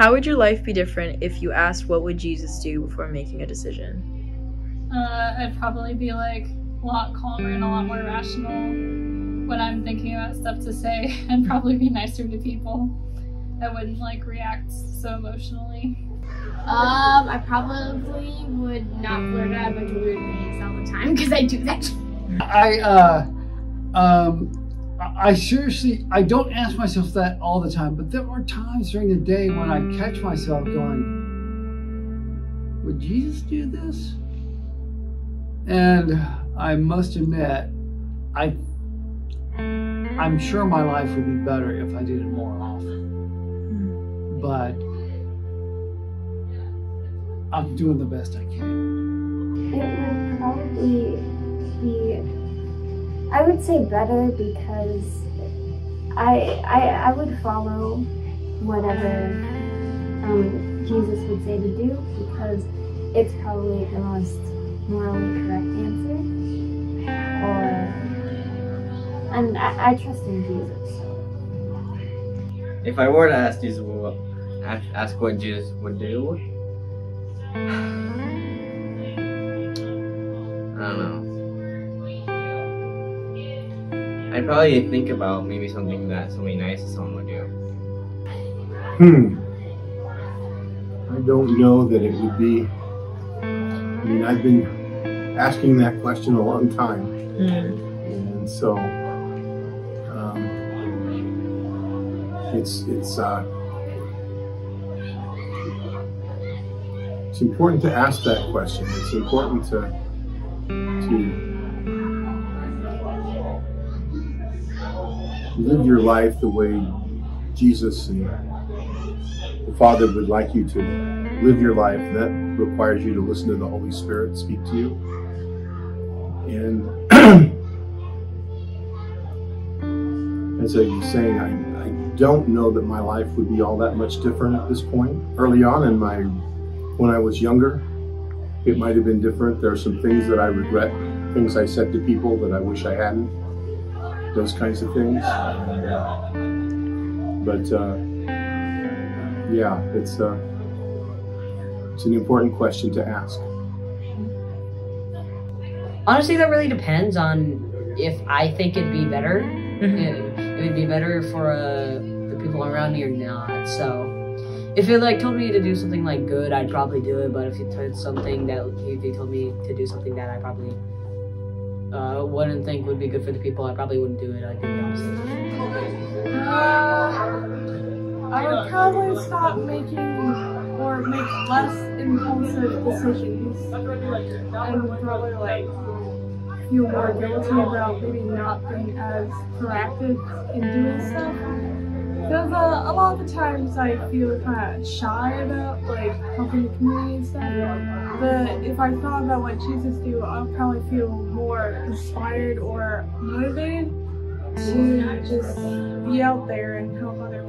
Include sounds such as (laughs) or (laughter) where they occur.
How would your life be different if you asked what would Jesus do before making a decision? Uh, I'd probably be like a lot calmer and a lot more rational when I'm thinking about stuff to say (laughs) and probably be nicer to people. I wouldn't like react so emotionally. Um, I probably would not flirt out a bunch of weird things all the time because I do that. I uh um I seriously I don't ask myself that all the time, but there are times during the day when I catch myself going, Would Jesus do this? And I must admit, I I'm sure my life would be better if I did it more often. Hmm. But I'm doing the best I can. Would say better because I, I, I would follow whatever um, Jesus would say to do because it's probably the most morally correct answer. Or, and I, I trust in Jesus. So. If I were to ask Jesus, ask, ask what Jesus would do, I'd probably think about maybe something that somebody nice someone would do. Hmm. I don't know that it would be. I mean, I've been asking that question a long time. And so um, it's it's uh, it's important to ask that question. It's important to to live your life the way Jesus and the Father would like you to live your life. That requires you to listen to the Holy Spirit speak to you. And (clears throat) as I was saying, I, I don't know that my life would be all that much different at this point. Early on in my, when I was younger, it might have been different. There are some things that I regret, things I said to people that I wish I hadn't, those kinds of things. But uh, yeah, it's uh, it's an important question to ask. Honestly, that really depends on if I think it'd be better. It, it would be better for uh, the people around me or not. So, if it like told me to do something like good, I'd probably do it. But if it told something that if they told me to do something that I probably uh, wouldn't think would be good for the people, I probably wouldn't do it. I'd do the opposite. Uh, I would probably stop making or make less impulsive decisions and probably like feel more guilty about maybe not being as proactive in doing stuff. Because a lot of the times I feel kind of shy about like helping the community and stuff. But if I thought about what Jesus do, I'll probably feel more inspired or motivated to just be out there and help others.